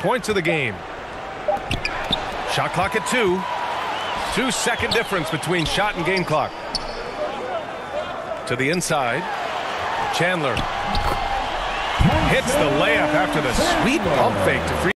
points of the game. Shot clock at two. Two second difference between shot and game clock. To the inside. Chandler hits the layup after the sweet pump fake to free.